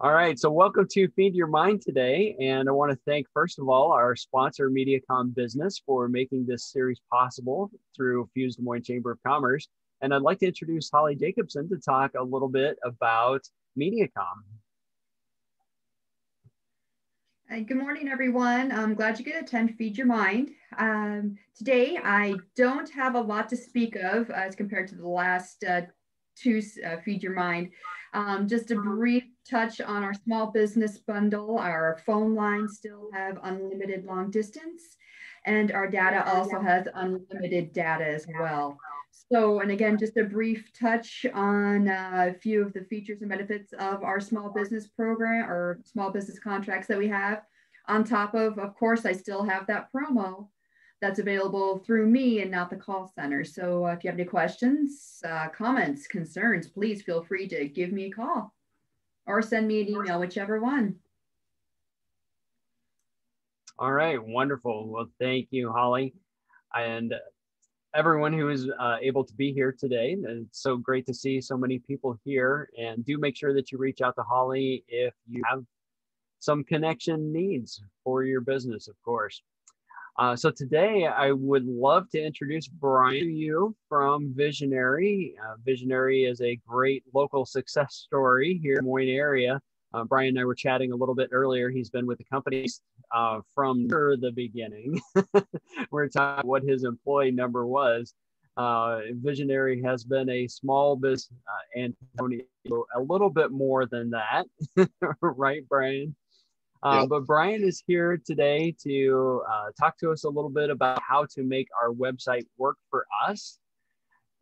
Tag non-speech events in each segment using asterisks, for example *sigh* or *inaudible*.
All right, so welcome to Feed Your Mind today. And I want to thank, first of all, our sponsor, Mediacom Business, for making this series possible through Fuse Des Moines Chamber of Commerce. And I'd like to introduce Holly Jacobson to talk a little bit about Mediacom. good morning, everyone. I'm glad you could attend Feed Your Mind. Um, today, I don't have a lot to speak of as compared to the last uh, two uh, Feed Your Mind. Um, just a brief touch on our small business bundle. Our phone lines still have unlimited long distance, and our data also has unlimited data as well. So, and again, just a brief touch on uh, a few of the features and benefits of our small business program or small business contracts that we have. On top of, of course, I still have that promo that's available through me and not the call center. So uh, if you have any questions, uh, comments, concerns, please feel free to give me a call or send me an email, whichever one. All right, wonderful. Well, thank you, Holly. And everyone who is uh, able to be here today. It's so great to see so many people here. And do make sure that you reach out to Holly if you have some connection needs for your business, of course. Uh, so today I would love to introduce Brian to you from Visionary. Uh, Visionary is a great local success story here in Des Moines area. Uh, Brian and I were chatting a little bit earlier. He's been with the company uh, from the beginning. *laughs* we're talking what his employee number was. Uh, Visionary has been a small business, uh, and a little bit more than that, *laughs* right, Brian? Uh, yep. But Brian is here today to uh, talk to us a little bit about how to make our website work for us.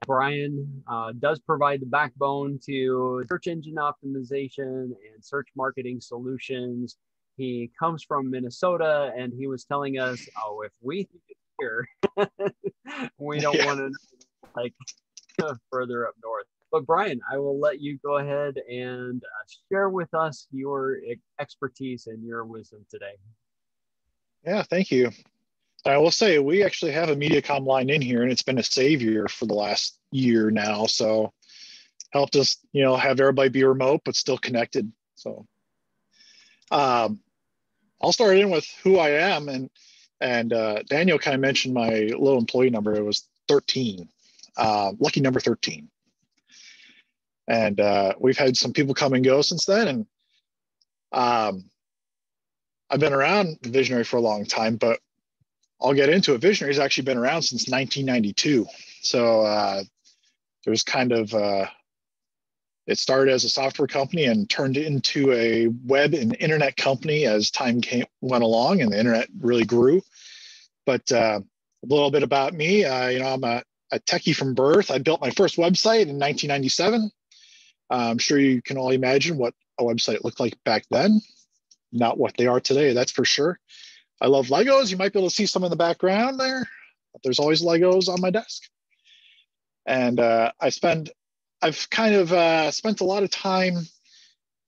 Brian uh, does provide the backbone to search engine optimization and search marketing solutions. He comes from Minnesota and he was telling us, oh, if we think it's here, *laughs* we don't yeah. want to like *laughs* further up north. But Brian, I will let you go ahead and uh, share with us your expertise and your wisdom today. Yeah, thank you. I will say we actually have a Mediacom line in here, and it's been a savior for the last year now. So helped us, you know, have everybody be remote but still connected. So um, I'll start in with who I am, and and uh, Daniel kind of mentioned my little employee number. It was 13, uh, lucky number 13 and uh, we've had some people come and go since then. And um, I've been around Visionary for a long time, but I'll get into it. Visionary has actually been around since 1992. So uh, there's kind of uh, it started as a software company and turned into a web and internet company as time came went along and the internet really grew. But uh, a little bit about me, uh, you know, I'm a, a techie from birth. I built my first website in 1997. I'm sure you can all imagine what a website looked like back then, not what they are today, that's for sure. I love Legos. You might be able to see some in the background there. There's always Legos on my desk. And uh, I spend, I've kind of uh, spent a lot of time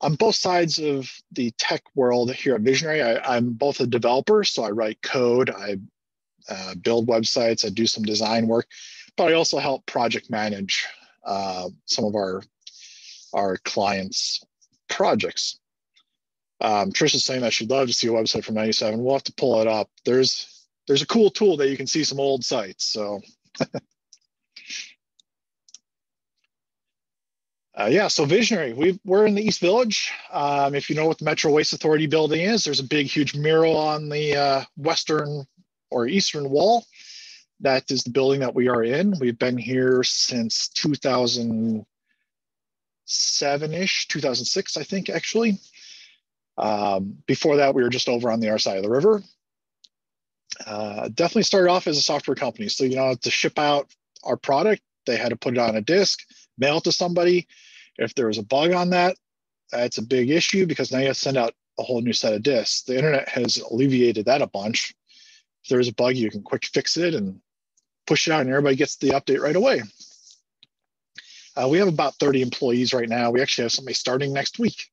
on both sides of the tech world here at Visionary. I, am both a developer, so I write code, I uh, build websites, I do some design work, but I also help project manage uh, some of our our clients' projects. Um, Trisha's saying that she'd love to see a website from 97. We'll have to pull it up. There's there's a cool tool that you can see some old sites. So *laughs* uh, yeah, so Visionary, we we're in the East Village. Um, if you know what the Metro Waste Authority building is, there's a big, huge mural on the uh, western or eastern wall. That is the building that we are in. We've been here since 2000 seven ish, 2006, I think, actually. Um, before that, we were just over on the other side of the river. Uh, definitely started off as a software company. So, you know, to ship out our product, they had to put it on a disk, mail it to somebody. If there was a bug on that, that's a big issue because now you have to send out a whole new set of disks. The internet has alleviated that a bunch. If there's a bug, you can quick fix it and push it out, and everybody gets the update right away. Uh, we have about 30 employees right now. We actually have somebody starting next week.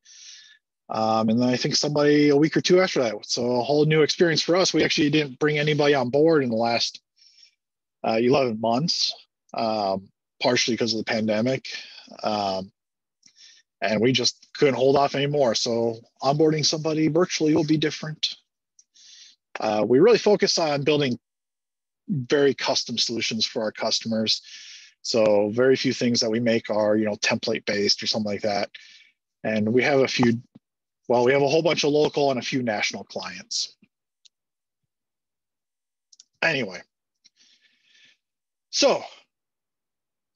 Um, and then I think somebody a week or two after that. So a whole new experience for us. We actually didn't bring anybody on board in the last uh, 11 months, um, partially because of the pandemic. Um, and we just couldn't hold off anymore. So onboarding somebody virtually will be different. Uh, we really focus on building very custom solutions for our customers. So very few things that we make are, you know, template based or something like that. And we have a few, well, we have a whole bunch of local and a few national clients. Anyway, so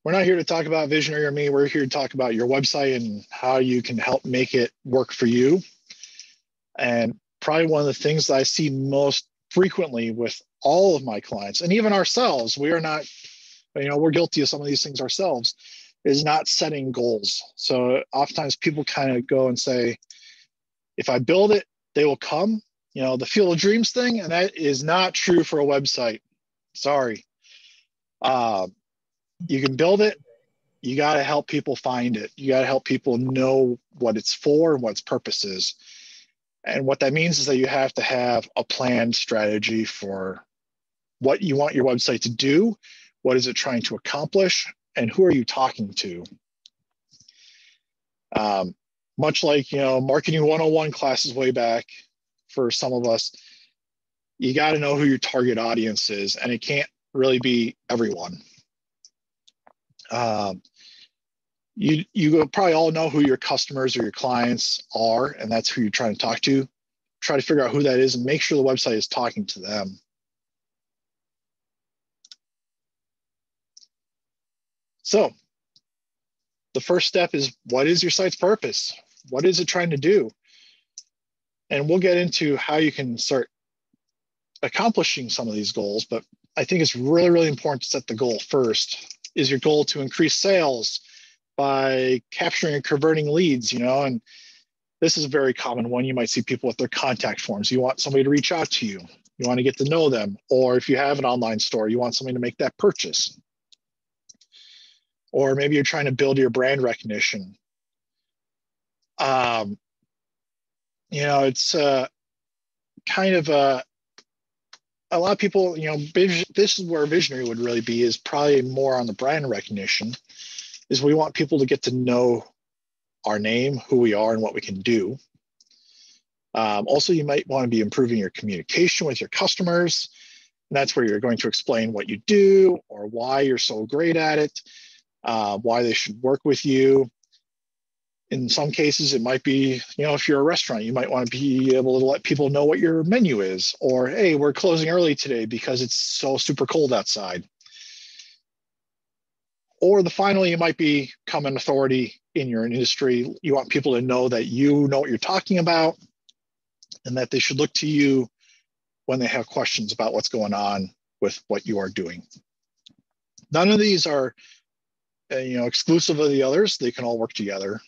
we're not here to talk about visionary or me. We're here to talk about your website and how you can help make it work for you. And probably one of the things that I see most frequently with all of my clients and even ourselves, we are not, you know, we're guilty of some of these things ourselves, is not setting goals. So oftentimes people kind of go and say, if I build it, they will come, you know, the field of dreams thing. And that is not true for a website. Sorry. Uh, you can build it. You got to help people find it. You got to help people know what it's for and what its purpose is. And what that means is that you have to have a planned strategy for what you want your website to do, what is it trying to accomplish, and who are you talking to. Um, much like you know marketing 101 classes way back for some of us you got to know who your target audience is and it can't really be everyone um, you you probably all know who your customers or your clients are, and that's who you're trying to talk to. Try to figure out who that is and make sure the website is talking to them. So the first step is what is your site's purpose? What is it trying to do? And we'll get into how you can start accomplishing some of these goals, but I think it's really, really important to set the goal first is your goal to increase sales by capturing and converting leads, you know, and this is a very common one. You might see people with their contact forms. You want somebody to reach out to you. You want to get to know them. Or if you have an online store, you want somebody to make that purchase. Or maybe you're trying to build your brand recognition. Um, you know, it's uh, kind of a, a lot of people, you know, this is where visionary would really be is probably more on the brand recognition. Is we want people to get to know our name, who we are, and what we can do. Um, also, you might want to be improving your communication with your customers. And that's where you're going to explain what you do or why you're so great at it, uh, why they should work with you, in some cases it might be you know if you're a restaurant you might want to be able to let people know what your menu is or hey we're closing early today because it's so super cold outside. Or the finally you might become an authority in your industry. You want people to know that you know what you're talking about and that they should look to you when they have questions about what's going on with what you are doing. None of these are uh, you know exclusive of the others they can all work together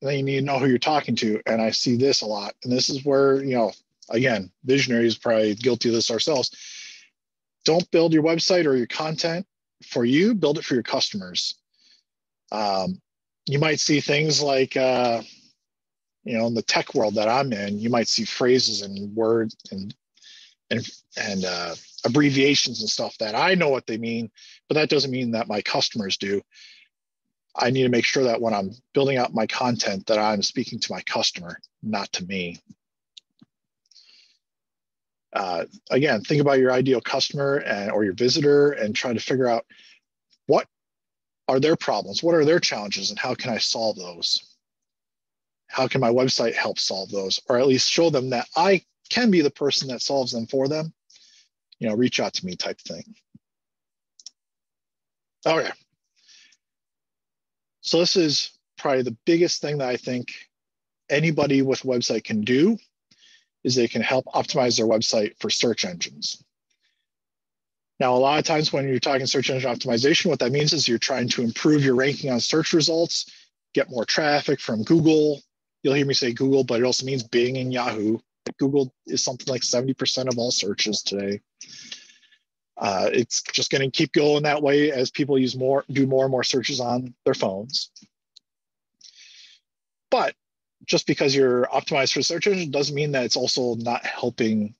then you need to know who you're talking to. And I see this a lot. And this is where, you know, again, visionaries probably guilty of this ourselves. Don't build your website or your content for you, build it for your customers. Um, you might see things like, uh, you know, in the tech world that I'm in, you might see phrases and words and and and uh, abbreviations and stuff that I know what they mean, but that doesn't mean that my customers do. I need to make sure that when I'm building out my content that I'm speaking to my customer, not to me. Uh, again, think about your ideal customer and, or your visitor and try to figure out what are their problems, what are their challenges, and how can I solve those? How can my website help solve those, or at least show them that I can be the person that solves them for them? You know, reach out to me type thing. Oh, okay, so this is probably the biggest thing that I think anybody with a website can do is they can help optimize their website for search engines. Now, a lot of times when you're talking search engine optimization, what that means is you're trying to improve your ranking on search results, get more traffic from Google. You'll hear me say Google, but it also means Bing and Yahoo. Google is something like 70% of all searches today. Uh, it's just going to keep going that way as people use more, do more and more searches on their phones. But just because you're optimized for search engine doesn't mean that it's also not helping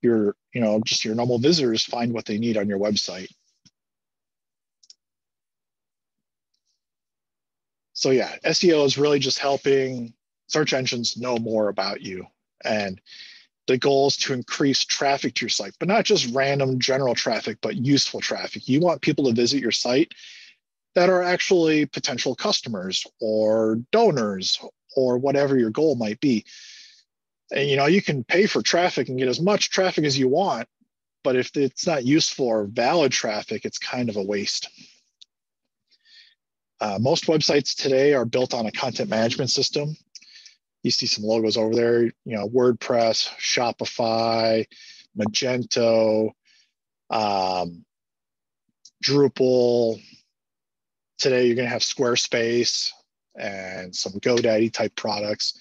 your, you know, just your normal visitors find what they need on your website. So yeah, SEO is really just helping search engines know more about you. And the goal is to increase traffic to your site, but not just random general traffic, but useful traffic. You want people to visit your site that are actually potential customers or donors or whatever your goal might be. And, you know, you can pay for traffic and get as much traffic as you want, but if it's not useful or valid traffic, it's kind of a waste. Uh, most websites today are built on a content management system. You see some logos over there, you know, WordPress, Shopify, Magento, um, Drupal. Today, you're going to have Squarespace and some GoDaddy type products.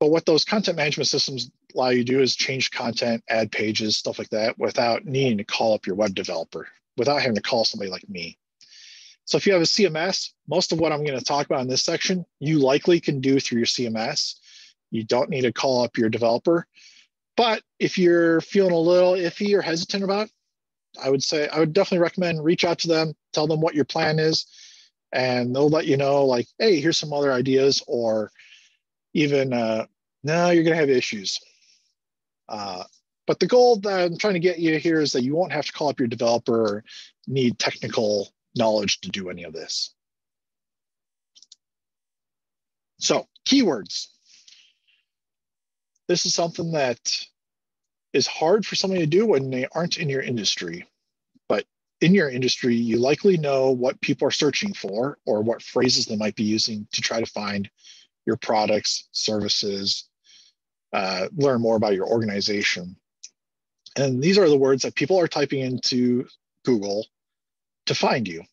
But what those content management systems allow you to do is change content, add pages, stuff like that, without needing to call up your web developer, without having to call somebody like me. So if you have a CMS, most of what I'm going to talk about in this section, you likely can do through your CMS. You don't need to call up your developer. But if you're feeling a little iffy or hesitant about, I would say I would definitely recommend reach out to them, tell them what your plan is, and they'll let you know like, hey, here's some other ideas, or even uh, no, you're going to have issues. Uh, but the goal that I'm trying to get you here is that you won't have to call up your developer or need technical knowledge to do any of this. So keywords. This is something that is hard for somebody to do when they aren't in your industry. But in your industry, you likely know what people are searching for or what phrases they might be using to try to find your products, services, uh, learn more about your organization. And these are the words that people are typing into Google to find you,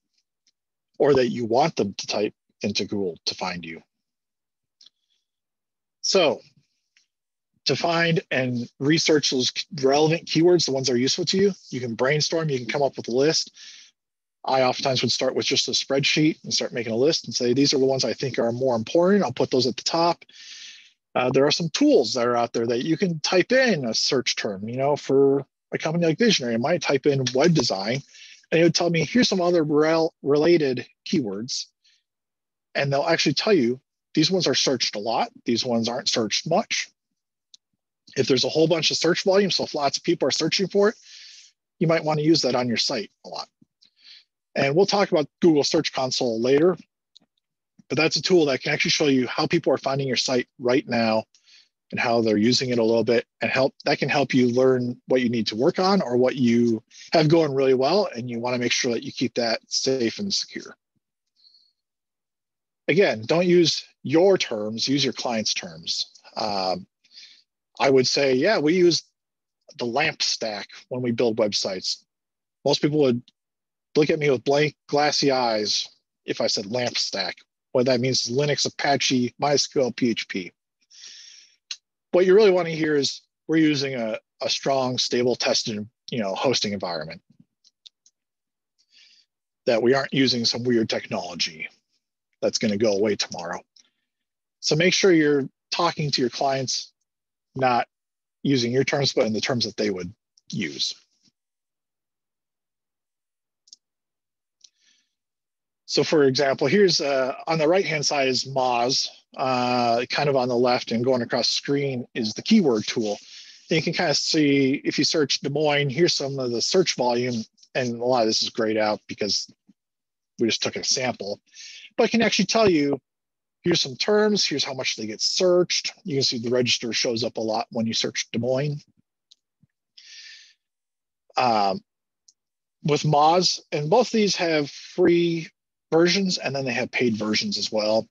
or that you want them to type into Google to find you. So to find and research those relevant keywords, the ones that are useful to you, you can brainstorm, you can come up with a list. I oftentimes would start with just a spreadsheet and start making a list and say, these are the ones I think are more important. I'll put those at the top. Uh, there are some tools that are out there that you can type in a search term, you know, for a company like Visionary, I might type in web design and it would tell me here's some other rel- related keywords and they'll actually tell you these ones are searched a lot. These ones aren't searched much. If there's a whole bunch of search volume so if lots of people are searching for it you might want to use that on your site a lot. And we'll talk about google search console later but that's a tool that can actually show you how people are finding your site right now and how they're using it a little bit and help that can help you learn what you need to work on or what you have going really well and you want to make sure that you keep that safe and secure. Again don't use your terms use your client's terms. Um, i would say yeah we use the lamp stack when we build websites. Most people would look at me with blank glassy eyes if i said lamp stack. What that means is linux apache mysql php what you really want to hear is we're using a, a strong, stable, tested, you know, hosting environment. That we aren't using some weird technology that's going to go away tomorrow. So make sure you're talking to your clients, not using your terms, but in the terms that they would use. So for example, here's uh, on the right-hand side is Moz, uh, kind of on the left and going across screen is the keyword tool. And you can kind of see if you search Des Moines, here's some of the search volume. And a lot of this is grayed out because we just took a sample, but I can actually tell you, here's some terms, here's how much they get searched. You can see the register shows up a lot when you search Des Moines. Um, with Moz, and both these have free versions and then they have paid versions as well.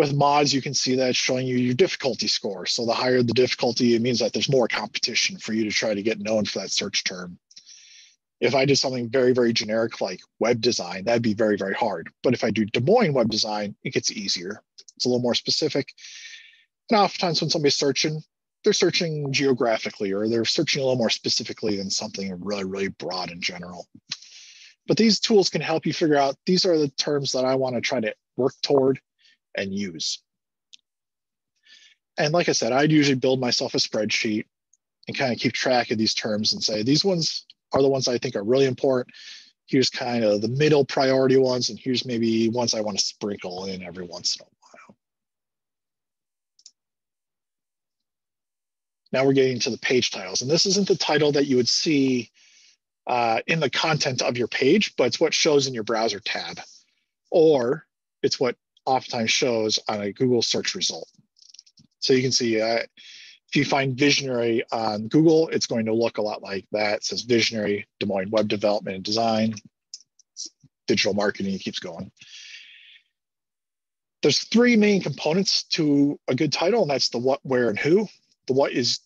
With Moz, you can see that showing you your difficulty score. So the higher the difficulty, it means that there's more competition for you to try to get known for that search term. If I did something very, very generic like web design, that'd be very, very hard. But if I do Des Moines web design, it gets easier. It's a little more specific. And oftentimes when somebody's searching, they're searching geographically or they're searching a little more specifically than something really, really broad in general. But these tools can help you figure out these are the terms that I want to try to work toward and use. And like I said, I'd usually build myself a spreadsheet and kind of keep track of these terms and say, these ones are the ones I think are really important. here's kind of the middle priority ones, and here's maybe ones I want to sprinkle in every once in a while. Now we're getting to the page titles, and this isn't the title that you would see uh, in the content of your page, but it's what shows in your browser tab, or it's what oftentimes shows on a Google search result. So you can see uh, if you find visionary on Google, it's going to look a lot like that. It says visionary, Des Moines web development and design, digital marketing, it keeps going. There's three main components to a good title, and that's the what, where, and who. The what is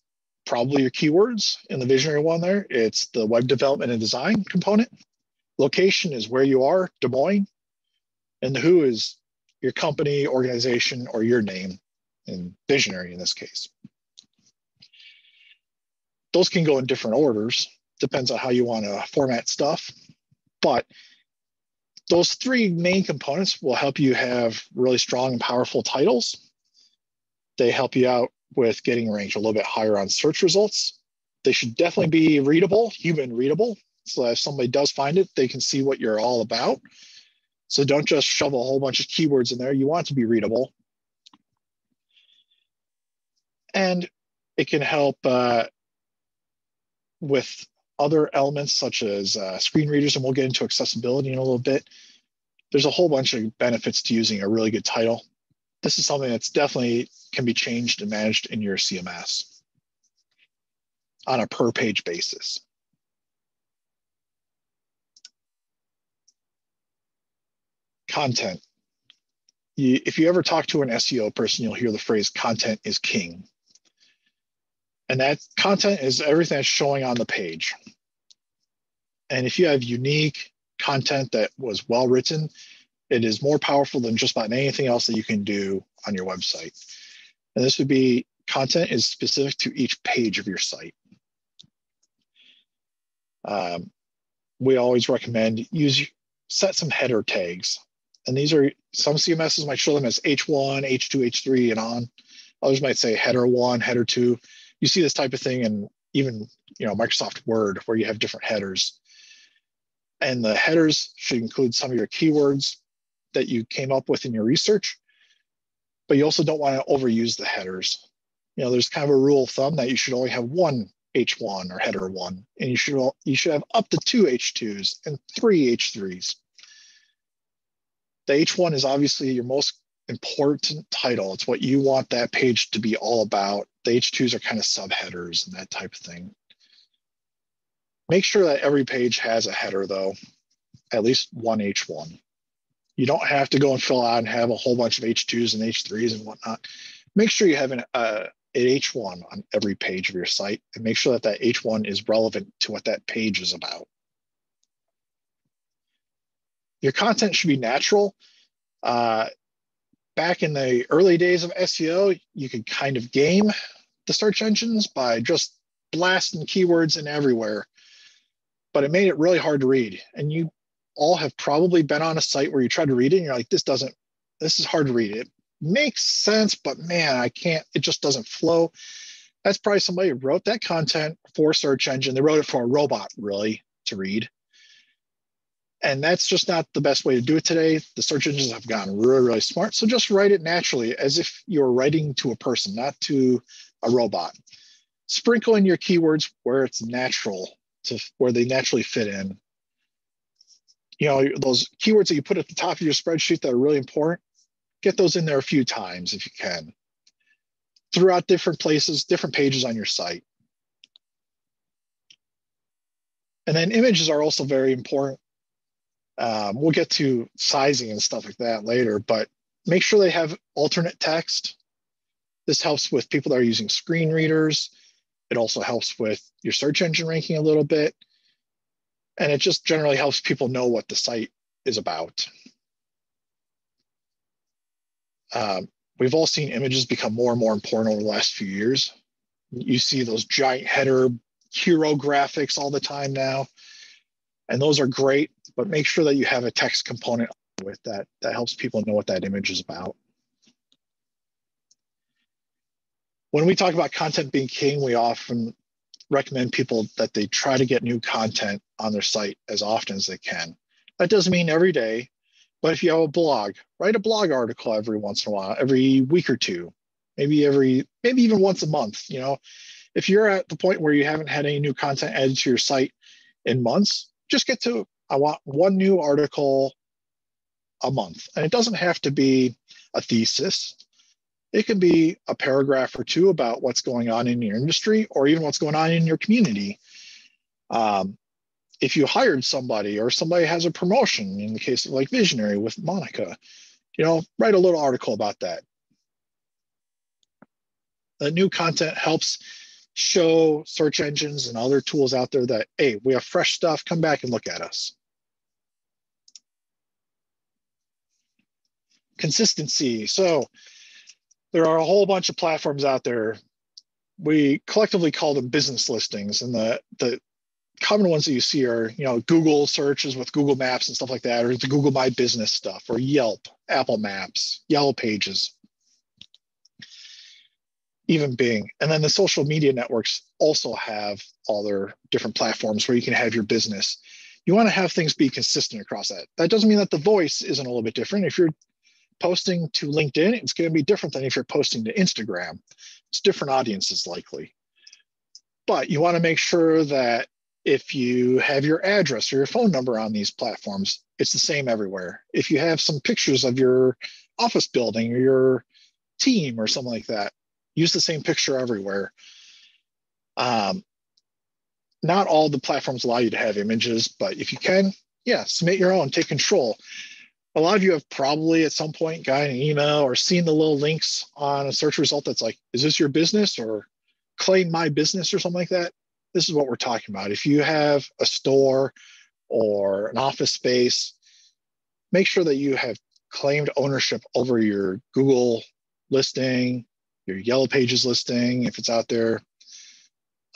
probably your keywords in the visionary one there. It's the web development and design component. Location is where you are, Des Moines. And the who is your company, organization, or your name, and visionary in this case. Those can go in different orders, depends on how you want to format stuff. But those three main components will help you have really strong and powerful titles. They help you out with getting ranked a little bit higher on search results. They should definitely be readable, human readable. So if somebody does find it, they can see what you're all about. So don't just shove a whole bunch of keywords in there. You want to be readable. And it can help uh, with other elements such as uh, screen readers, and we'll get into accessibility in a little bit. There's a whole bunch of benefits to using a really good title. This is something that's definitely can be changed and managed in your CMS on a per page basis. Content. if you ever talk to an SEO person, you'll hear the phrase content is king. And that content is everything that's showing on the page. And if you have unique content that was well written, it is more powerful than just about anything else that you can do on your website. And this would be content is specific to each page of your site. Um, we always recommend use set some header tags. And these are some CMSs might show them as H1, H2, H3, and on. Others might say header one, header two you see this type of thing in even you know Microsoft Word where you have different headers. And the headers should include some of your keywords that you came up with in your research, but you also don't want to overuse the headers. You know, there's kind of a rule of thumb that you should only have one H1 or header one, and you should you should have up to two H2s and three H3s. The H1 is obviously your most important title. It's what you want that page to be all about. The H2s are kind of subheaders and that type of thing. Make sure that every page has a header though, at least one H1. You don't have to go and fill out and have a whole bunch of H2s and H3s and whatnot. Make sure you have an, uh, an H1 on every page of your site and make sure that that H1 is relevant to what that page is about. Your content should be natural. Uh, back in the early days of SEO, you could kind of game the search engines by just blasting keywords in everywhere. But it made it really hard to read. And you all have probably been on a site where you try to read it and you're like, this doesn't, this is hard to read. It makes sense, but man, I can't, it just doesn't flow. That's probably somebody who wrote that content for search engine. They wrote it for a robot, really, to read and that's just not the best way to do it today. The search engines have gotten really, really smart. So just write it naturally as if you're writing to a person, not to a robot. Sprinkle in your keywords where it's natural to where they naturally fit in. You know, those keywords that you put at the top of your spreadsheet that are really important, get those in there a few times if you can. Throughout different places, different pages on your site. And then images are also very important um, we'll get to sizing and stuff like that later, but make sure they have alternate text. This helps with people that are using screen readers. It also helps with your search engine ranking a little bit. And it just generally helps people know what the site is about. Um, we've all seen images become more and more important over the last few years. You see those giant header hero graphics all the time now. And those are great but make sure that you have a text component with that that helps people know what that image is about. When we talk about content being king, we often recommend people that they try to get new content on their site as often as they can. That doesn't mean every day, but if you have a blog, write a blog article every once in a while, every week or two, maybe every, maybe even once a month. You know, if you're at the point where you haven't had any new content added to your site in months, just get to, I want one new article a month. And it doesn't have to be a thesis. It can be a paragraph or two about what's going on in your industry or even what's going on in your community. Um, if you hired somebody or somebody has a promotion, in the case of like Visionary with Monica, you know, write a little article about that. The new content helps show search engines and other tools out there that, hey, we have fresh stuff, come back and look at us. Consistency. So there are a whole bunch of platforms out there. We collectively call them business listings, and the the common ones that you see are you know Google searches with Google Maps and stuff like that, or the Google My Business stuff, or Yelp, Apple Maps, Yellow Pages, even Bing. And then the social media networks also have all their different platforms where you can have your business. You want to have things be consistent across that. That doesn't mean that the voice isn't a little bit different. If you're posting to LinkedIn, it's going to be different than if you're posting to Instagram. It's different audiences likely. But you want to make sure that if you have your address or your phone number on these platforms, it's the same everywhere. If you have some pictures of your office building or your team or something like that, use the same picture everywhere. Um, not all the platforms allow you to have images, but if you can, yeah, submit your own, take control a lot of you have probably at some point gotten an email or seen the little links on a search result that's like, is this your business or claim my business or something like that? This is what we're talking about. If you have a store or an office space, make sure that you have claimed ownership over your Google listing, your Yellow Pages listing, if it's out there.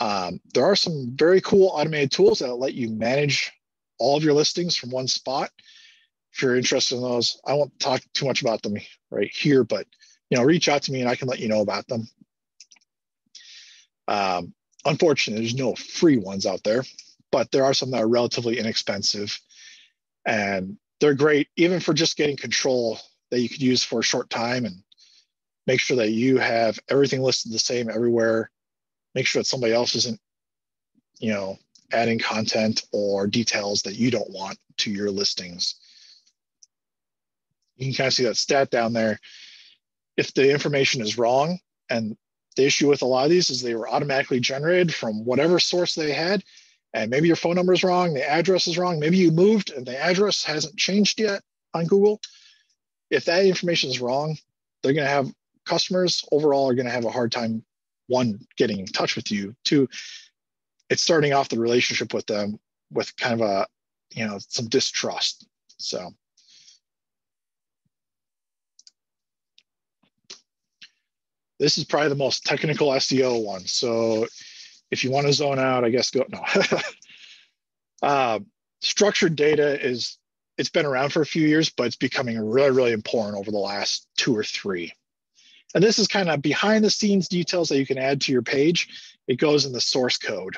Um, there are some very cool automated tools that let you manage all of your listings from one spot if you're interested in those, I won't talk too much about them right here, but you know, reach out to me and I can let you know about them. Um, unfortunately, there's no free ones out there, but there are some that are relatively inexpensive, and they're great even for just getting control that you could use for a short time and make sure that you have everything listed the same everywhere. Make sure that somebody else isn't, you know, adding content or details that you don't want to your listings you can kind of see that stat down there. If the information is wrong, and the issue with a lot of these is they were automatically generated from whatever source they had, and maybe your phone number is wrong, the address is wrong, maybe you moved and the address hasn't changed yet on Google. If that information is wrong, they're going to have customers overall are going to have a hard time one getting in touch with you two it's starting off the relationship with them with kind of a you know some distrust so This is probably the most technical SEO one. So if you want to zone out, I guess go no. *laughs* uh, structured data is it's been around for a few years, but it's becoming really, really important over the last two or three. And this is kind of behind the scenes details that you can add to your page. It goes in the source code.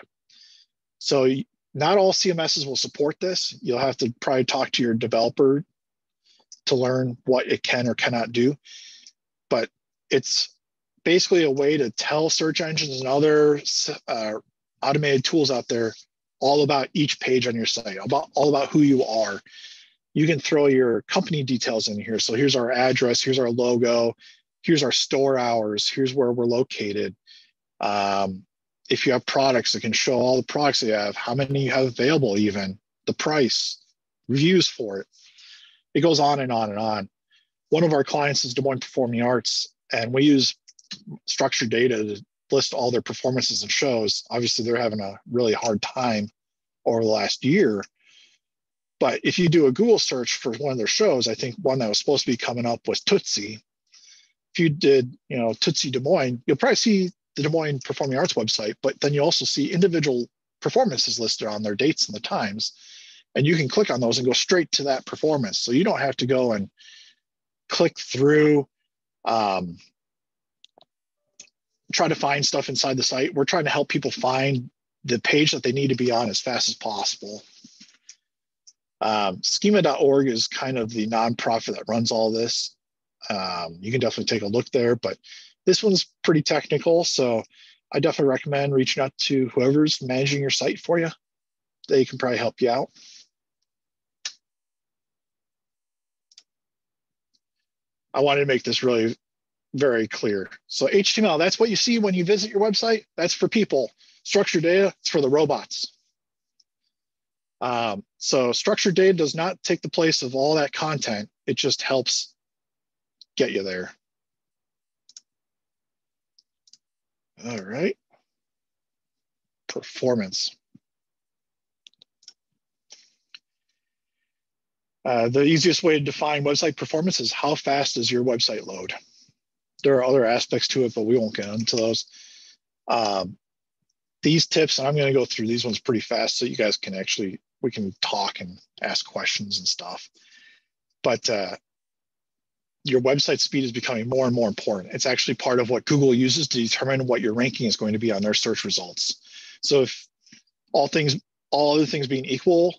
So not all CMSs will support this. You'll have to probably talk to your developer to learn what it can or cannot do. But it's basically a way to tell search engines and other uh, automated tools out there all about each page on your site, about all about who you are. You can throw your company details in here. So here's our address, here's our logo, here's our store hours, here's where we're located. Um, if you have products, it can show all the products you have, how many you have available, even the price, reviews for it. It goes on and on and on. One of our clients is Des Moines Performing Arts, and we use structured data to list all their performances and shows. Obviously, they're having a really hard time over the last year. But if you do a Google search for one of their shows, I think one that was supposed to be coming up was Tootsie. If you did, you know, Tootsie Des Moines, you'll probably see the Des Moines Performing Arts website, but then you also see individual performances listed on their dates and the times. And you can click on those and go straight to that performance. So you don't have to go and click through um, try to find stuff inside the site. We're trying to help people find the page that they need to be on as fast as possible. Um, schema.org is kind of the nonprofit that runs all this. Um, you can definitely take a look there, but this one's pretty technical. So I definitely recommend reaching out to whoever's managing your site for you. They can probably help you out. I wanted to make this really very clear. So HTML, that's what you see when you visit your website. That's for people. Structured data, it's for the robots. Um, so structured data does not take the place of all that content. It just helps get you there. All right. Performance. Uh, the easiest way to define website performance is how fast does your website load? There are other aspects to it, but we won't get into those. Um, these tips, and I'm going to go through these ones pretty fast so you guys can actually, we can talk and ask questions and stuff. But uh, your website speed is becoming more and more important. It's actually part of what Google uses to determine what your ranking is going to be on their search results. So if all things, all other things being equal,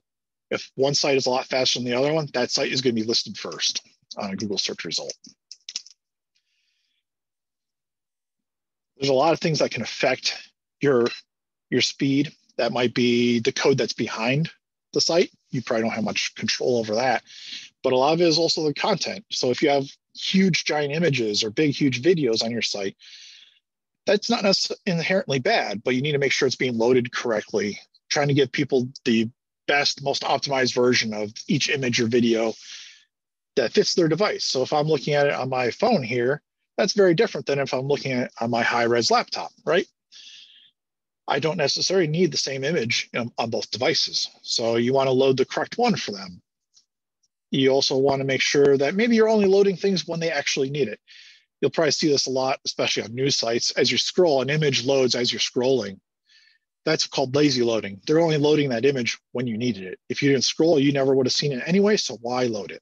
if one site is a lot faster than the other one, that site is going to be listed first on a Google search result. There's a lot of things that can affect your, your speed. That might be the code that's behind the site. You probably don't have much control over that. But a lot of it is also the content. So if you have huge giant images or big huge videos on your site, that's not necessarily inherently bad, but you need to make sure it's being loaded correctly, trying to give people the best, most optimized version of each image or video that fits their device. So if I'm looking at it on my phone here, that's very different than if I'm looking at it on my high res laptop, right? I don't necessarily need the same image um, on both devices. So you want to load the correct one for them. You also want to make sure that maybe you're only loading things when they actually need it. You'll probably see this a lot, especially on news sites. As you scroll, an image loads as you're scrolling that's called lazy loading. They're only loading that image when you needed it. If you didn't scroll, you never would have seen it anyway, so why load it?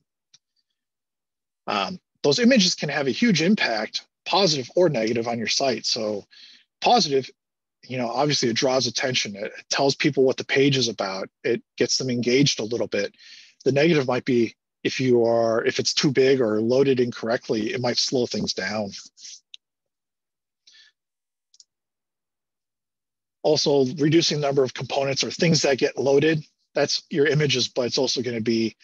Um, those images can have a huge impact, positive or negative, on your site. So positive, you know, obviously it draws attention. It, it tells people what the page is about. It gets them engaged a little bit. The negative might be if you are, if it's too big or loaded incorrectly, it might slow things down. also reducing the number of components or things that get loaded. That's your images, but it's also going to be,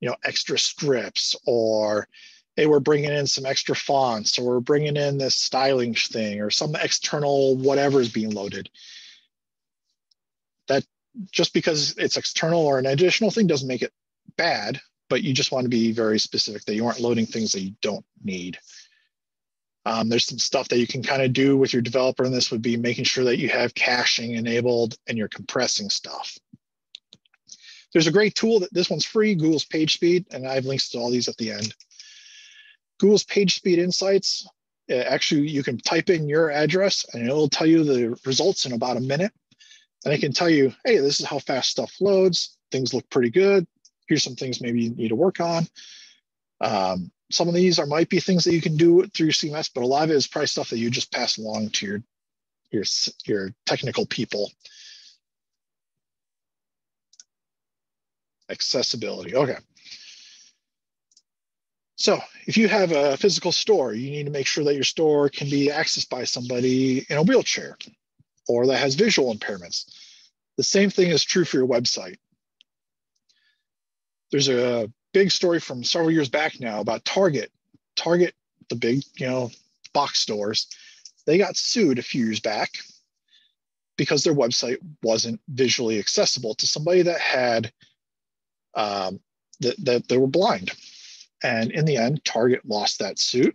you know, extra scripts or hey, we're bringing in some extra fonts or we're bringing in this styling thing or some external whatever is being loaded. That just because it's external or an additional thing doesn't make it bad, but you just want to be very specific that you aren't loading things that you don't need. Um, there's some stuff that you can kind of do with your developer, and this would be making sure that you have caching enabled and you're compressing stuff. There's a great tool that this one's free, Google's PageSpeed, and I have links to all these at the end. Google's PageSpeed Insights, uh, actually you can type in your address and it'll tell you the results in about a minute. And it can tell you, hey, this is how fast stuff loads. Things look pretty good. Here's some things maybe you need to work on. Um, some of these are might be things that you can do through CMS, but a lot of it is probably stuff that you just pass along to your your your technical people. Accessibility. Okay. So if you have a physical store, you need to make sure that your store can be accessed by somebody in a wheelchair or that has visual impairments. The same thing is true for your website. There's a big story from several years back now about Target. Target, the big, you know, box stores, they got sued a few years back because their website wasn't visually accessible to somebody that had um, that, that they were blind. And in the end, Target lost that suit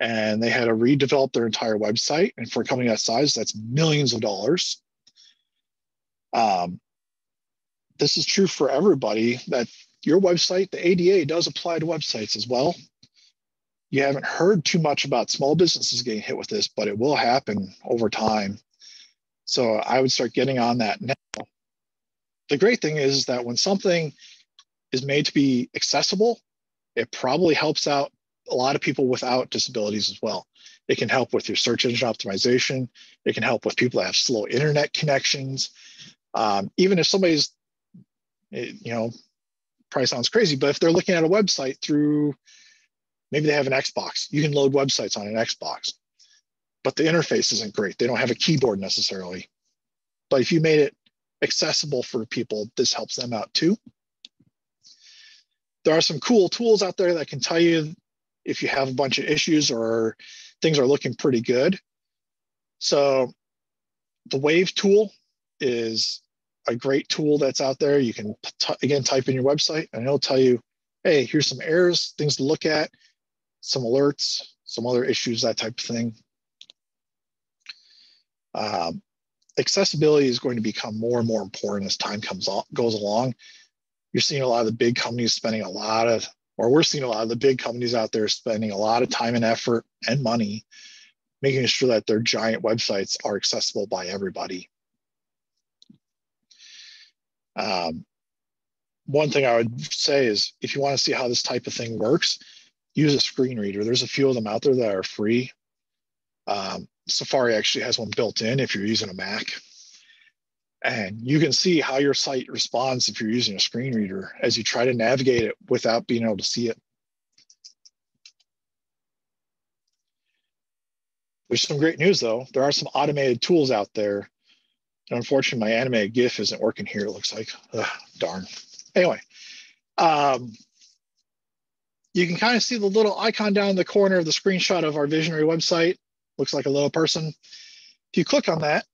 and they had to redevelop their entire website. And for a company that size, that's millions of dollars. Um, this is true for everybody that your website, the ADA does apply to websites as well. You haven't heard too much about small businesses getting hit with this, but it will happen over time. So I would start getting on that now. The great thing is that when something is made to be accessible, it probably helps out a lot of people without disabilities as well. It can help with your search engine optimization. It can help with people that have slow internet connections. Um, even if somebody's, you know, probably sounds crazy, but if they're looking at a website through maybe they have an Xbox, you can load websites on an Xbox, but the interface isn't great. They don't have a keyboard necessarily. But if you made it accessible for people, this helps them out too. There are some cool tools out there that can tell you if you have a bunch of issues or things are looking pretty good. So the Wave tool is a great tool that's out there. You can, again, type in your website and it'll tell you, hey, here's some errors, things to look at, some alerts, some other issues, that type of thing. Um, accessibility is going to become more and more important as time comes on, goes along. You're seeing a lot of the big companies spending a lot of, or we're seeing a lot of the big companies out there spending a lot of time and effort and money making sure that their giant websites are accessible by everybody. Um, one thing I would say is if you want to see how this type of thing works, use a screen reader. There's a few of them out there that are free. Um, Safari actually has one built in if you're using a Mac. And you can see how your site responds if you're using a screen reader as you try to navigate it without being able to see it. There's some great news though. There are some automated tools out there. Unfortunately, my animated GIF isn't working here, it looks like. Ugh, darn. Anyway, um, you can kind of see the little icon down in the corner of the screenshot of our visionary website. Looks like a little person. If you click on that,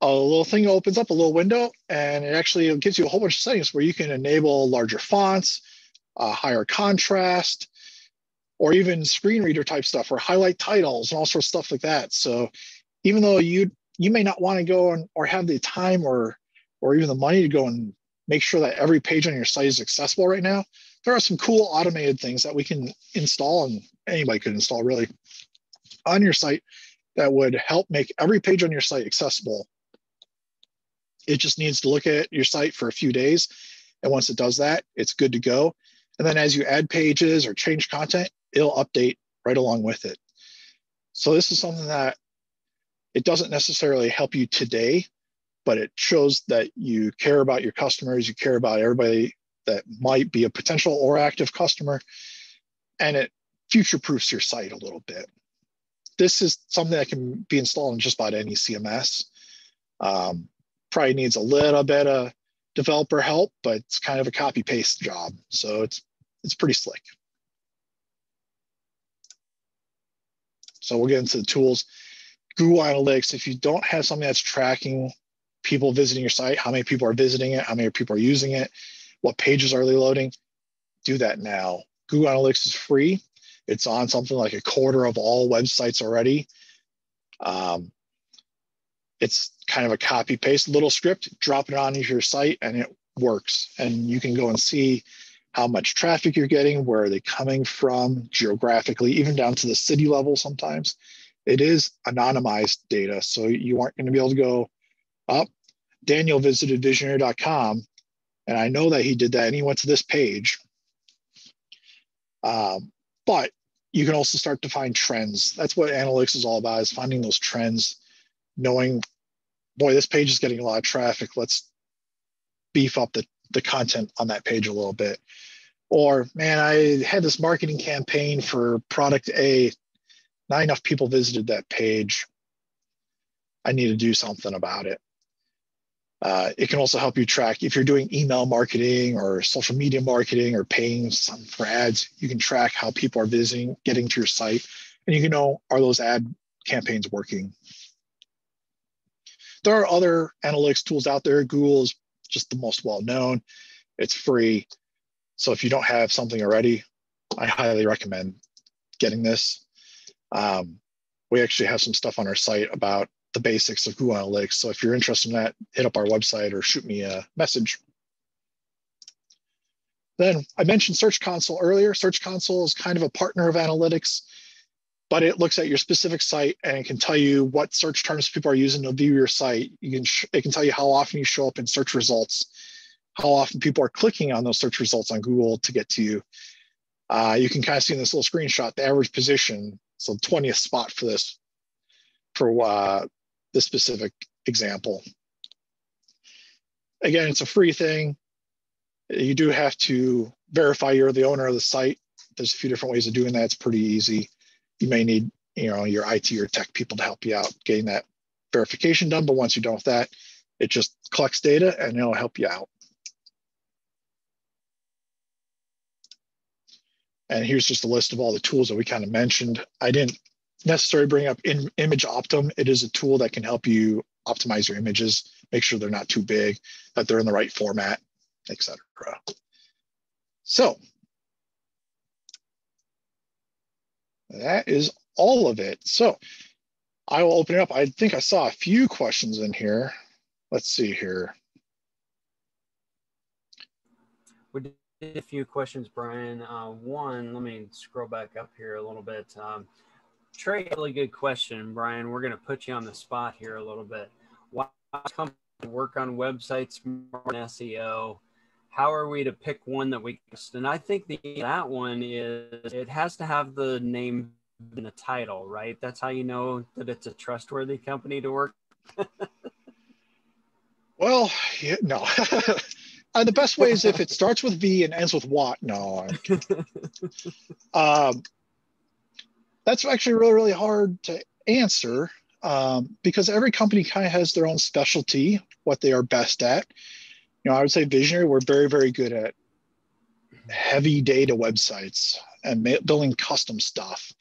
a little thing opens up, a little window, and it actually gives you a whole bunch of settings where you can enable larger fonts, uh, higher contrast, or even screen reader type stuff or highlight titles and all sorts of stuff like that. So even though you you may not want to go and or have the time or or even the money to go and make sure that every page on your site is accessible right now, there are some cool automated things that we can install and anybody could install really on your site that would help make every page on your site accessible. It just needs to look at your site for a few days. And once it does that, it's good to go. And then as you add pages or change content, it'll update right along with it. So this is something that it doesn't necessarily help you today, but it shows that you care about your customers, you care about everybody that might be a potential or active customer, and it future proofs your site a little bit. This is something that can be installed in just about any CMS. Um, probably needs a little bit of developer help, but it's kind of a copy paste job. So it's it's pretty slick. So we'll get into the tools. Google Analytics, if you don't have something that's tracking people visiting your site, how many people are visiting it, how many people are using it, what pages are they loading, do that now. Google Analytics is free. It's on something like a quarter of all websites already. Um, it's kind of a copy paste little script, drop it on your site and it works. And you can go and see how much traffic you're getting, where are they coming from geographically, even down to the city level sometimes. It is anonymized data. So you aren't going to be able to go up. Oh, Daniel visited visionary.com, and I know that he did that and he went to this page. Um, but you can also start to find trends. That's what analytics is all about, is finding those trends, knowing, boy, this page is getting a lot of traffic. Let's beef up the the content on that page a little bit. Or, man, I had this marketing campaign for product A. Not enough people visited that page. I need to do something about it. Uh, it can also help you track if you're doing email marketing or social media marketing or paying some for ads. You can track how people are visiting, getting to your site, and you can know are those ad campaigns working. There are other analytics tools out there. Google is just the most well known. It's free. So if you don't have something already, I highly recommend getting this. Um, we actually have some stuff on our site about the basics of Google Analytics. So if you're interested in that, hit up our website or shoot me a message. Then I mentioned Search Console earlier. Search Console is kind of a partner of analytics, but it looks at your specific site and it can tell you what search terms people are using to view your site. You can it can tell you how often you show up in search results how often people are clicking on those search results on Google to get to you. Uh, you can kind of see in this little screenshot the average position, so 20th spot for this, for uh, this specific example. Again, it's a free thing. You do have to verify you're the owner of the site. There's a few different ways of doing that. It's pretty easy. You may need, you know, your IT or tech people to help you out getting that verification done. But once you're done with that, it just collects data and it'll help you out. And here's just a list of all the tools that we kind of mentioned. I didn't necessarily bring up in ImageOptim. It is a tool that can help you optimize your images, make sure they're not too big, that they're in the right format, etc. So that is all of it. So I will open it up. I think I saw a few questions in here. Let's see here. A few questions, Bryan. Uh, one, let me scroll back up here a little bit. Um, Trey, really good question, Bryan. We're going to put you on the spot here a little bit. Why come work on websites more SEO? How are we to pick one that we and I think the that one is it has to have the name in the title, right? That's how you know that it's a trustworthy company to work. *laughs* well, yeah, no. *laughs* uh, the best way is if it *laughs* starts with V and ends with what? No. *laughs* um, that's actually really, really hard to answer um, because every company kind of has their own specialty, what they are best at. You know, I would say Visionary, we're very, very good at heavy data websites and building custom stuff.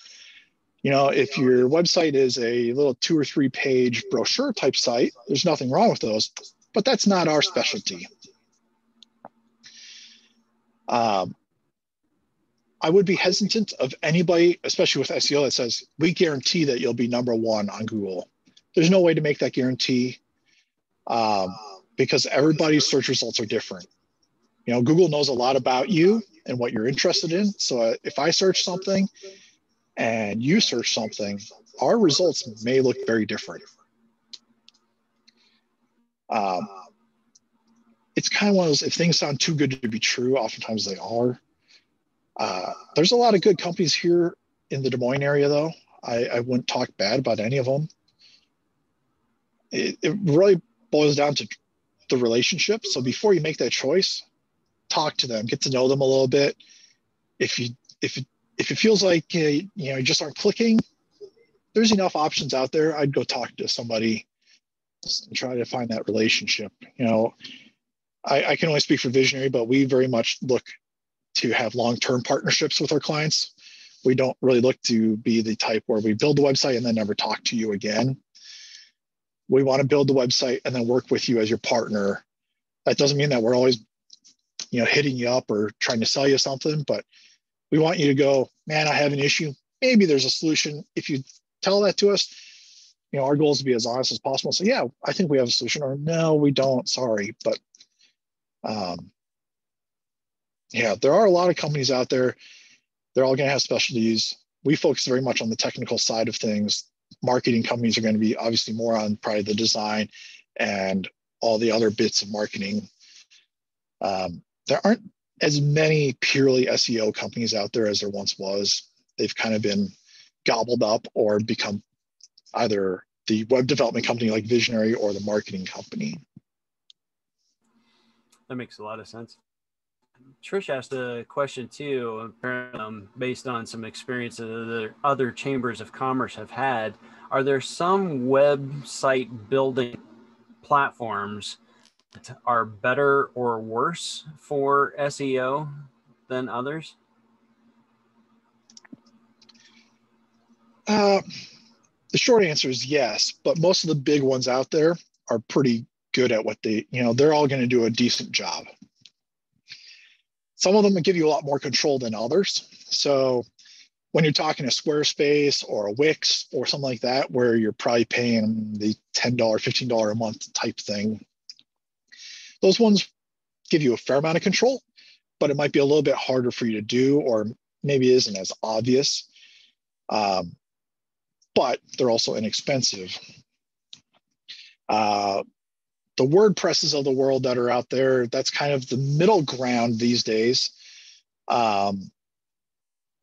You know, if your website is a little two or three page brochure type site, there's nothing wrong with those, but that's not our specialty. Um, I would be hesitant of anybody, especially with SEO, that says we guarantee that you'll be number one on Google. There's no way to make that guarantee um, because everybody's search results are different. You know, Google knows a lot about you and what you're interested in. So uh, if I search something and you search something, our results may look very different. Um, it's kind of one of those, if things sound too good to be true, oftentimes they are. Uh, there's a lot of good companies here in the Des Moines area, though. I, I wouldn't talk bad about any of them. It, it really boils down to the relationship. So before you make that choice, talk to them, get to know them a little bit. If you if it, if it feels like uh, you know you just aren't clicking, there's enough options out there. I'd go talk to somebody and try to find that relationship. You know, I, I can only speak for Visionary, but we very much look to have long-term partnerships with our clients. We don't really look to be the type where we build the website and then never talk to you again. We want to build the website and then work with you as your partner. That doesn't mean that we're always, you know, hitting you up or trying to sell you something, but we want you to go, man, I have an issue. Maybe there's a solution. If you tell that to us, you know, our goal is to be as honest as possible. So yeah, I think we have a solution, or no, we don't. Sorry, but um, yeah, there are a lot of companies out there. They're all going to have specialties. We focus very much on the technical side of things. Marketing companies are going to be obviously more on probably the design and all the other bits of marketing. Um, there aren't as many purely SEO companies out there as there once was. They've kind of been gobbled up or become either the web development company like Visionary or the marketing company. That makes a lot of sense. Trish asked a question too, um, based on some experiences that other chambers of commerce have had. Are there some website building platforms that are better or worse for SEO than others? Uh, the short answer is yes, but most of the big ones out there are pretty good at what they, you know, they're all going to do a decent job. Some of them give you a lot more control than others. So when you're talking a Squarespace or a Wix or something like that, where you're probably paying the $10, $15 a month type thing, those ones give you a fair amount of control, but it might be a little bit harder for you to do, or maybe isn't as obvious. Um, but they're also inexpensive. Uh, the WordPresses of the world that are out there, that's kind of the middle ground these days. Um,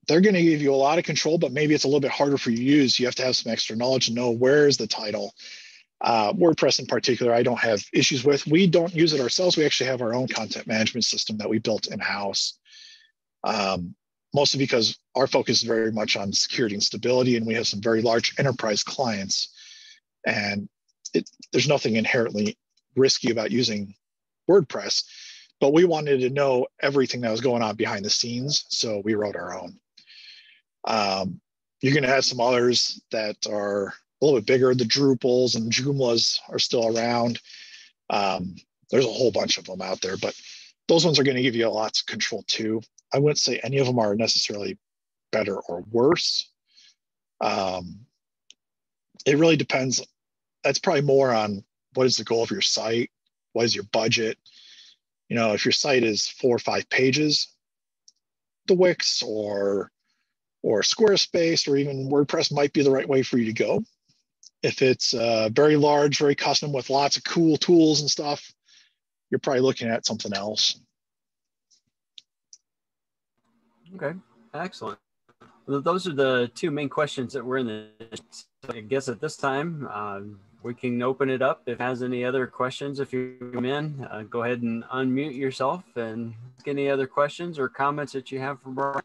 they're going to give you a lot of control, but maybe it's a little bit harder for you to use. You have to have some extra knowledge to know where is the title. Uh, WordPress in particular, I don't have issues with. We don't use it ourselves. We actually have our own content management system that we built in house. Um, mostly because our focus is very much on security and stability, and we have some very large enterprise clients. And it, there's nothing inherently risky about using WordPress, but we wanted to know everything that was going on behind the scenes, so we wrote our own. Um, you're going to have some others that are a little bit bigger. The Drupals and Joomlas are still around. Um, there's a whole bunch of them out there, but those ones are going to give you lots of control too. I wouldn't say any of them are necessarily better or worse. Um, it really depends. That's probably more on what is the goal of your site, what is your budget. You know, if your site is four or five pages, the Wix or or Squarespace or even WordPress might be the right way for you to go. If it's uh, very large, very custom with lots of cool tools and stuff, you're probably looking at something else. Okay, excellent. Well, those are the two main questions that were in the. I guess at this time uh, we can open it up. If has any other questions, if you come in, uh, go ahead and unmute yourself and ask any other questions or comments that you have for Bryan.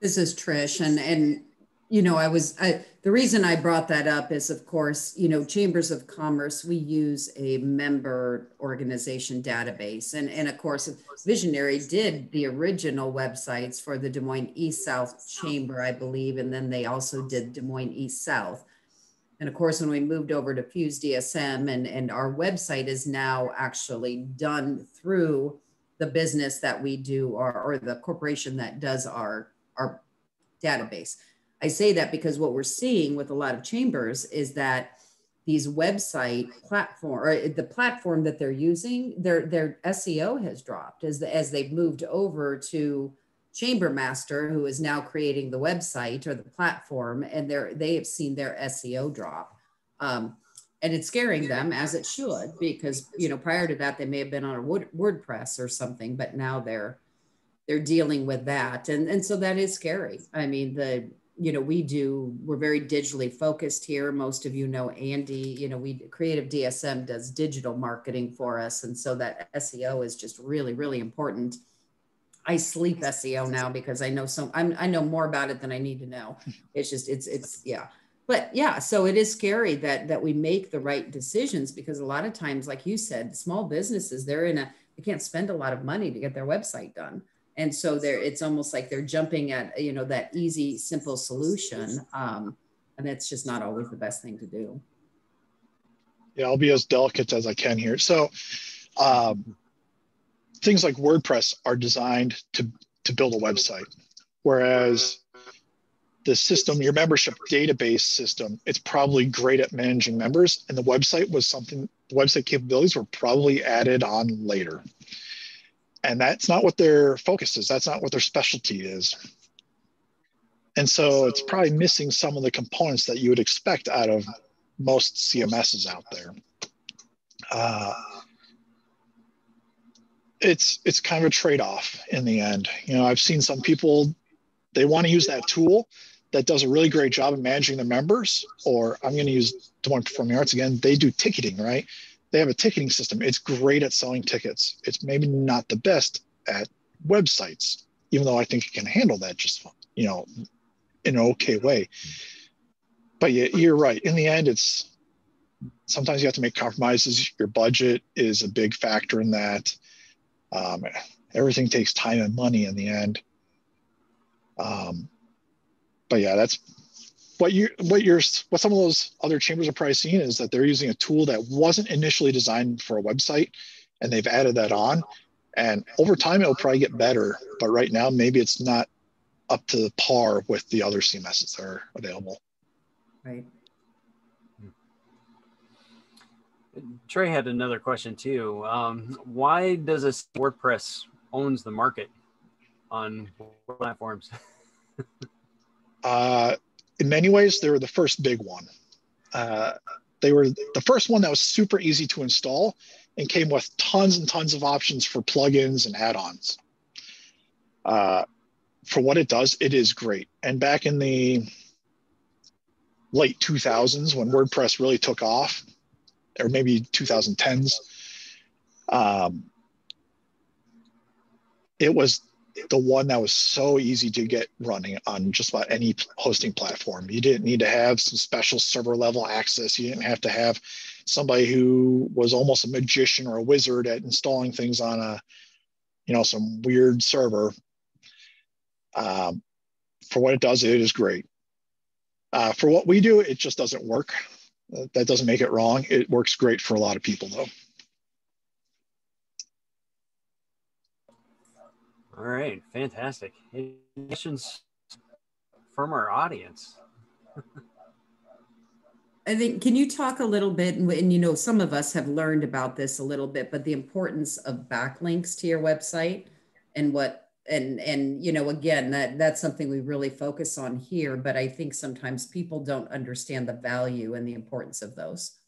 This is Trish, and and you know, I was I, the reason I brought that up is, of course, you know, Chambers of Commerce. We use a member organization database, and and of course, Visionary did the original websites for the Des Moines East South Chamber, I believe, and then they also did Des Moines East South. And of course, when we moved over to Fuse DSM, and and our website is now actually done through the business that we do, or or the corporation that does our our database. I say that because what we're seeing with a lot of chambers is that these website platform or the platform that they're using, their their SEO has dropped as the, as they've moved over to Chamber Master, who is now creating the website or the platform, and they're they have seen their SEO drop. Um, and it's scaring them as it should because you know prior to that they may have been on a WordPress or something, but now they're they're dealing with that, and and so that is scary. I mean the you know we do we're very digitally focused here. Most of you know andy you know we creative dsm does digital marketing for us and so that seo is just really really important. I sleep seo now because i know some I'm, i know more about it than i need to know. *laughs* It's just it's it's yeah. But yeah so it is scary that that we make the right decisions because a lot of times like you said small businesses they're in a they can't spend a lot of money to get their website done and so they're it's almost like they're jumping at you know that easy simple solution um, and that's just not always the best thing to do. Yeah i'll be as delicate as i can here. So um, things like wordpress are designed to to build a website whereas the system your membership database system it's probably great at managing members and the website was something the website capabilities were probably added on later and that's not what their focus is. That's not what their specialty is. And so it's probably missing some of the components that you would expect out of most cms's out there. Uh, it's it's kind of a trade-off in the end. You know i've seen some people they want to use that tool that does a really great job of managing their members or i'm going to use Des Moines Performing Arts again. They do ticketing right they have a ticketing system. It's great at selling tickets. It's maybe not the best at websites, even though I think it can handle that just you know in an okay way. But yeah, you're right. In the end, it's sometimes you have to make compromises. Your budget is a big factor in that. Um, everything takes time and money in the end. Um, but yeah, that's what you what you're what some of those other chambers are probably seeing is that they're using a tool that wasn't initially designed for a website and they've added that on. And over time it'll probably get better but right now maybe it's not up to par with the other cms's that are available. Right. Trey had another question too. Um, why does a wordpress owns the market on platforms? *laughs* Uh, in many ways, they were the first big one. Uh, they were the first one that was super easy to install and came with tons and tons of options for plugins and add-ons. Uh, for what it does, it is great. And back in the late 2000s when WordPress really took off, or maybe 2010s. Um, it was the one that was so easy to get running on just about any hosting platform. You didn't need to have some special server level access. You didn't have to have somebody who was almost a magician or a wizard at installing things on a, you know, some weird server. Um, for what it does, it is great. Uh, for what we do, it just doesn't work. that doesn't make it wrong. It works great for a lot of people, though. All right, fantastic. Any questions from our audience? I think, can you talk a little bit, and, and, you know, some of us have learned about this a little bit, but the importance of backlinks to your website and what, and, and, you know, again, that, that's something we really focus on here, but I think sometimes people don't understand the value and the importance of those.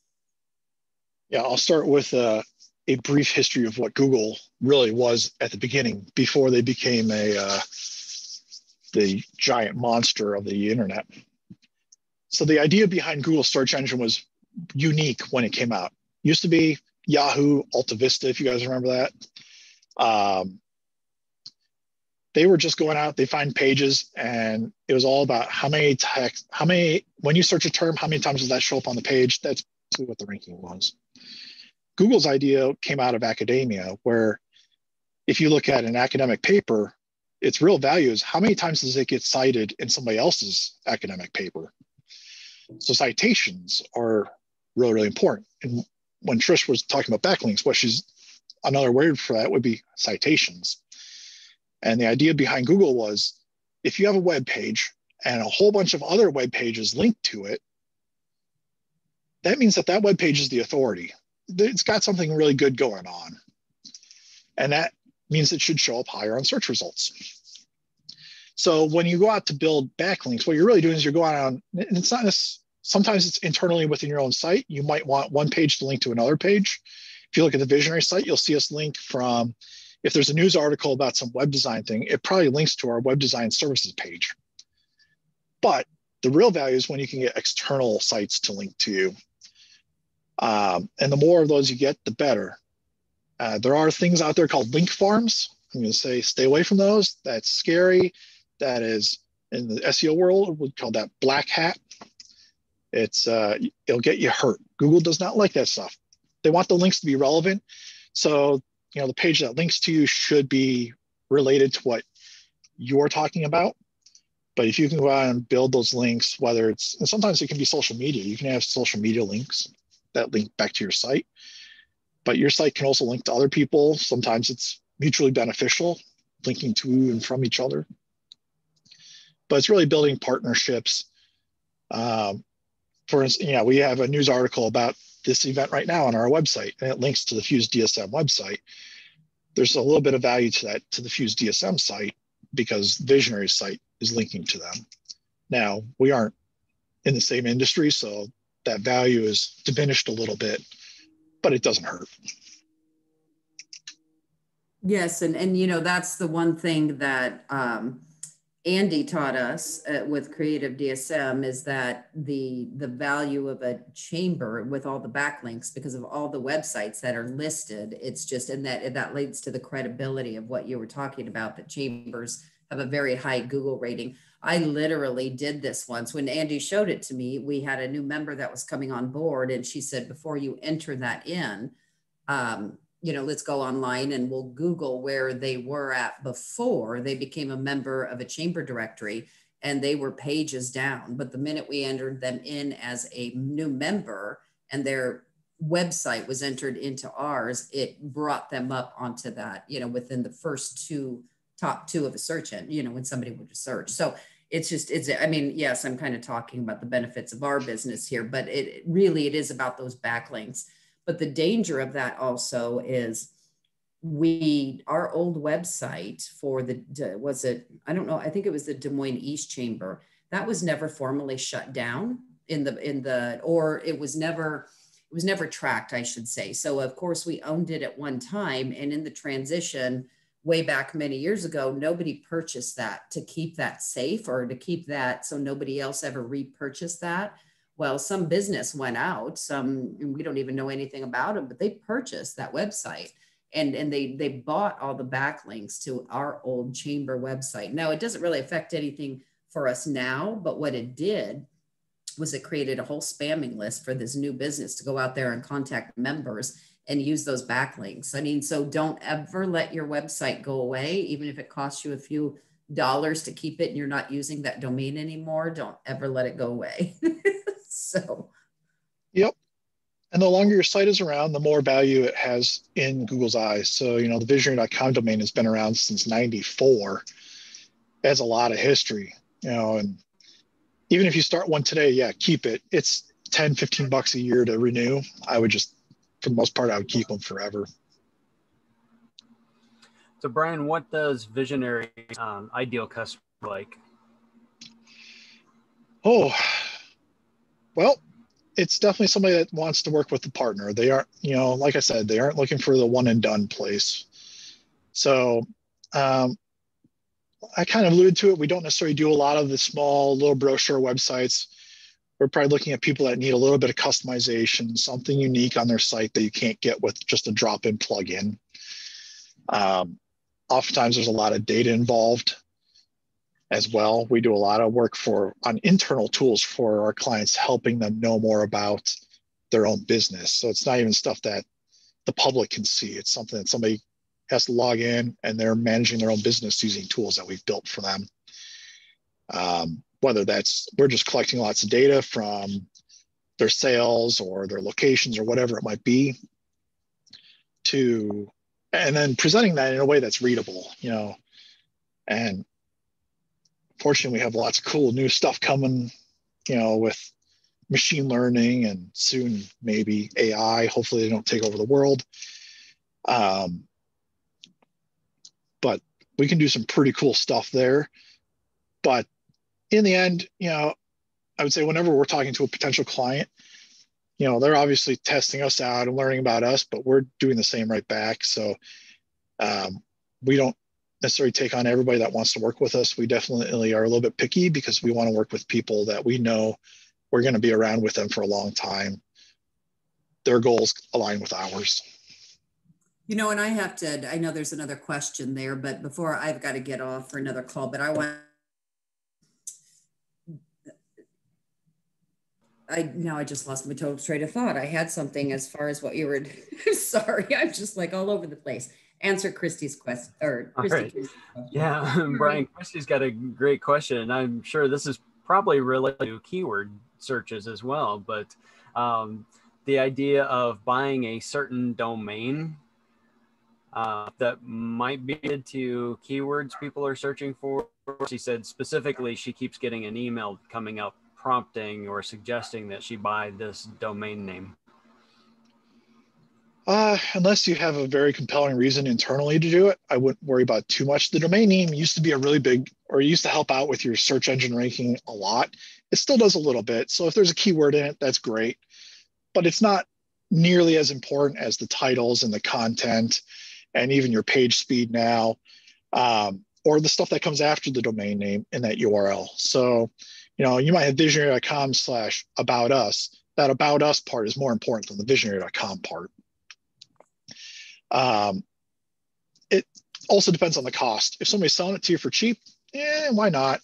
Yeah, I'll start with uh, a brief history of what Google really was at the beginning before they became a uh, the giant monster of the internet. So the idea behind Google search engine was unique when it came out. Used to be Yahoo, Alta Vista, if you guys remember that. Um, they were just going out, they find pages, and it was all about how many text, how many, when you search a term, how many times does that show up on the page? That's what the ranking was. Google's idea came out of academia, where if you look at an academic paper, its real value is how many times does it get cited in somebody else's academic paper? So citations are really, really important. And when Trish was talking about backlinks, what she's another word for that would be citations. And the idea behind Google was if you have a web page and a whole bunch of other web pages linked to it, that means that that web page is the authority it's got something really good going on. And that means it should show up higher on search results. So when you go out to build backlinks, what you're really doing is you're going on, and it's not this, sometimes it's internally within your own site. You might want one page to link to another page. If you look at the visionary site, you'll see us link from, if there's a news article about some web design thing, it probably links to our web design services page. But the real value is when you can get external sites to link to you. Um, and the more of those you get, the better. Uh, there are things out there called link farms. I'm going to say stay away from those. That's scary. That is in the SEO world, we call that black hat. It's uh, it'll get you hurt. Google does not like that stuff. They want the links to be relevant. So you know the page that links to you should be related to what you're talking about. But if you can go out and build those links, whether it's and sometimes it can be social media, you can have social media links that link back to your site. But your site can also link to other people. Sometimes it's mutually beneficial, linking to and from each other. But it's really building partnerships. Um, for instance, yeah, we have a news article about this event right now on our website, and it links to the Fuse DSM website. There's a little bit of value to that to the Fuse DSM site because Visionary site is linking to them. Now we aren't in the same industry, so that value is diminished a little bit, but it doesn't hurt. Yes, and and you know that's the one thing that um, Andy taught us uh, with Creative DSM is that the the value of a chamber with all the backlinks because of all the websites that are listed. It's just and that that leads to the credibility of what you were talking about. That chambers have a very high Google rating. I literally did this once when Andy showed it to me. We had a new member that was coming on board, and she said, Before you enter that in, um, you know, let's go online and we'll Google where they were at before they became a member of a chamber directory. And they were pages down. But the minute we entered them in as a new member and their website was entered into ours, it brought them up onto that, you know, within the first two top two of a search engine, you know, when somebody would search. So it's just, it's, I mean, yes, I'm kind of talking about the benefits of our business here, but it really, it is about those backlinks. But the danger of that also is we, our old website for the, was it, I don't know, I think it was the Des Moines East Chamber, that was never formally shut down in the, in the, or it was never, it was never tracked, I should say. So of course we owned it at one time and in the transition, way back many years ago, nobody purchased that to keep that safe or to keep that so nobody else ever repurchased that. Well, some business went out, some we don't even know anything about them, but they purchased that website and and they they bought all the backlinks to our old chamber website. Now it doesn't really affect anything for us now, but what it did was it created a whole spamming list for this new business to go out there and contact members and use those backlinks. I mean, so don't ever let your website go away, even if it costs you a few dollars to keep it and you're not using that domain anymore. Don't ever let it go away. *laughs* so, yep. And the longer your site is around, the more value it has in Google's eyes. So, you know, the visionary.com domain has been around since 94. It has a lot of history, you know, and even if you start one today, yeah, keep it. It's 10, 15 bucks a year to renew. I would just, for the most part, I would keep them forever. So, Bryan, what does visionary um, ideal customer like? Oh, well, it's definitely somebody that wants to work with the partner. They aren't, you know, like I said, they aren't looking for the one and done place. So um, I kind of alluded to it. We don't necessarily do a lot of the small little brochure websites. We're probably looking at people that need a little bit of customization, something unique on their site that you can't get with just a drop-in plugin. Um, oftentimes, there's a lot of data involved as well. We do a lot of work for on internal tools for our clients, helping them know more about their own business. So it's not even stuff that the public can see. It's something that somebody has to log in and they're managing their own business using tools that we've built for them. Um, whether that's we're just collecting lots of data from their sales or their locations or whatever it might be to and then presenting that in a way that's readable you know and fortunately, we have lots of cool new stuff coming, you know, with machine learning and soon maybe AI. Hopefully, they don't take over the world. Um, but we can do some pretty cool stuff there. But in the end, you know, I would say whenever we're talking to a potential client, you know, they're obviously testing us out and learning about us, but we're doing the same right back. So um, we don't necessarily take on everybody that wants to work with us. We definitely are a little bit picky because we want to work with people that we know we're going to be around with them for a long time. Their goals align with ours. You know, and I have to, I know there's another question there, but before I've got to get off for another call, but I want, I now I just lost my total train of thought. I had something as far as what you were, *laughs* sorry, I'm just like all over the place answer Christy's question or Christy right. question. Yeah, *laughs* Bryan, Christy's got a great question, and I'm sure this is probably related to keyword searches as well. But um, the idea of buying a certain domain uh, that might be to keywords people are searching for. She said specifically she keeps getting an email coming up prompting or suggesting that she buy this domain name. Uh, unless you have a very compelling reason internally to do it, I wouldn't worry about too much. The domain name used to be a really big, or used to help out with your search engine ranking a lot. It still does a little bit. So if there's a keyword in it, that's great, but it's not nearly as important as the titles and the content and even your page speed now, um, or the stuff that comes after the domain name in that URL. So, you know, you might have visionary.com slash about us. That about us part is more important than the visionary.com part. Um, it also depends on the cost. If somebody's selling it to you for cheap, yeah, why not?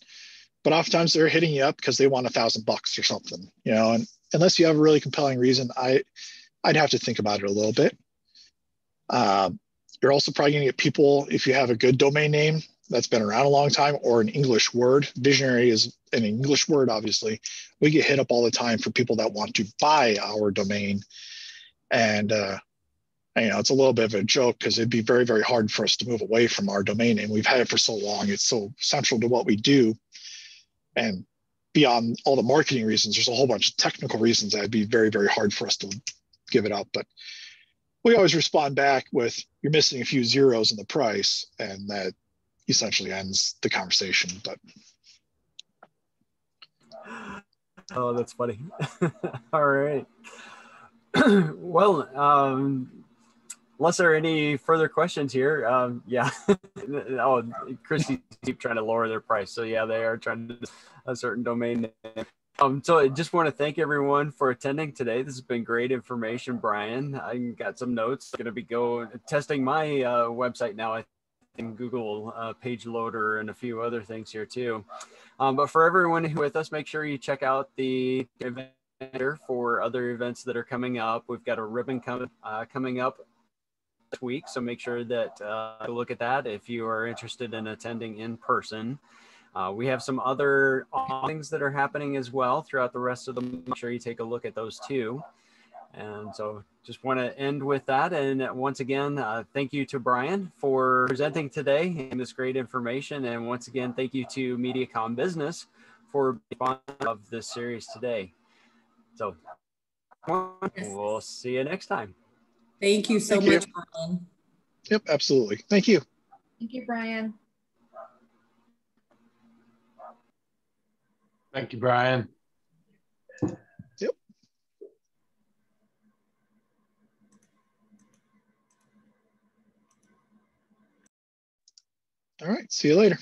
But oftentimes they're hitting you up because they want a thousand bucks or something, you know. And unless you have a really compelling reason, I, I'd have to think about it a little bit. Um, you're also probably going to get people if you have a good domain name that's been around a long time or an English word. Visionary is an English word, obviously. We get hit up all the time for people that want to buy our domain. And uh, you know, it's a little bit of a joke because it'd be very, very hard for us to move away from our domain name. We've had it for so long; it's so central to what we do, and beyond all the marketing reasons, there's a whole bunch of technical reasons that'd be very, very hard for us to give it up. But we always respond back with, "You're missing a few zeros in the price," and that essentially ends the conversation. But *gasps* oh, that's funny. *laughs* all right. *clears throat* well, um, unless there are any further questions here, um, yeah. *laughs* oh, Christy keep trying to lower their price. So yeah, they are trying to *laughs* a certain domain. name. Um, so I just want to thank everyone for attending today. This has been great information, Bryan. I got some notes. Going to be go testing my uh, website now. I think Google uh, page loader and a few other things here too. Um, but for everyone who with us, make sure you check out the event for other events that are coming up. We've got a ribbon com- uh, coming up this week, so make sure that uh, look at that if you are interested in attending in person. Uh, we have some other things that are happening as well throughout the rest of the. Make sure you take a look at those too. And so just want to end with that. And once again, uh, thank you to Bryan for presenting today and this great information. And once again, thank you to MediaCom Business for being of this series today. So we'll see you next time. Thank you so thank much, you. Bryan. Yep, absolutely. Thank you. Thank you, Bryan. Thank you, Bryan. All right. See you later.